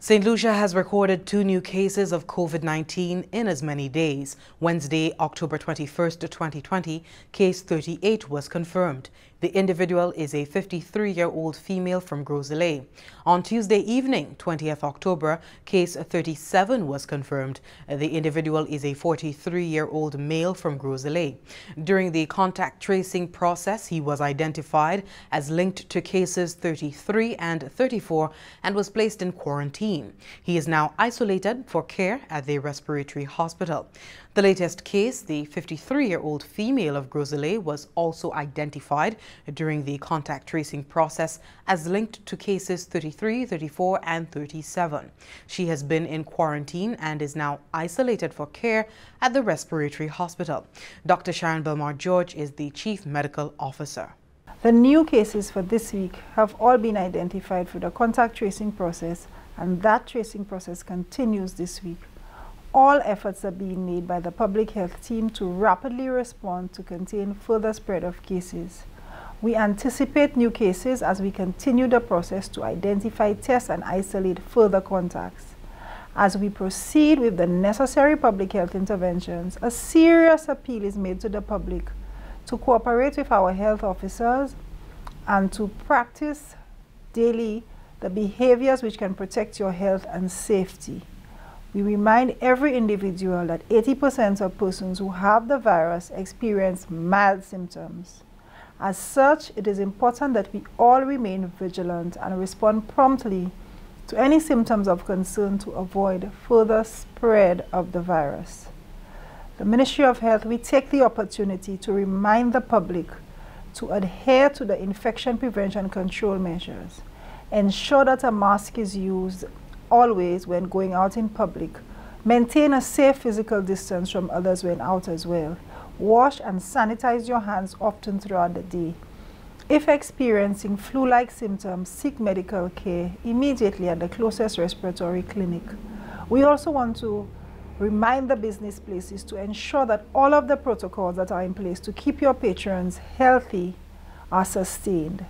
St. Lucia has recorded two new cases of COVID-19 in as many days. Wednesday, October 21st, 2020, case 38 was confirmed. The individual is a 53-year-old female from Gros Islet. On Tuesday evening, 20th October, case 37 was confirmed. The individual is a 43-year-old male from Gros Islet. During the contact tracing process, he was identified as linked to cases 33 and 34 and was placed in quarantine. He is now isolated for care at the respiratory hospital. The latest case, the 53-year-old female of Gros Islet, was also identified during the contact tracing process as linked to cases 33, 34 and 37. She has been in quarantine and is now isolated for care at the respiratory hospital. Dr. Sharon Belmar George is the chief medical officer. The new cases for this week have all been identified through the contact tracing process and that tracing process continues this week all efforts are being made by the public health team to rapidly respond to contain further spread of cases. We anticipate new cases as we continue the process to identify, test, and isolate further contacts. As we proceed with the necessary public health interventions, a serious appeal is made to the public to cooperate with our health officers and to practice daily the behaviors which can protect your health and safety. We remind every individual that 80% of persons who have the virus experience mild symptoms. As such, it is important that we all remain vigilant and respond promptly to any symptoms of concern to avoid further spread of the virus. The Ministry of Health, we take the opportunity to remind the public to adhere to the infection prevention control measures. Ensure that a mask is used always when going out in public. Maintain a safe physical distance from others when out as well. Wash and sanitize your hands often throughout the day. If experiencing flu-like symptoms, seek medical care immediately at the closest respiratory clinic. We also want to remind the business places to ensure that all of the protocols that are in place to keep your patrons healthy are sustained.